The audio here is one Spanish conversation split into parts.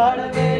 பாடவே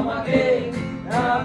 Amate a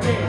করে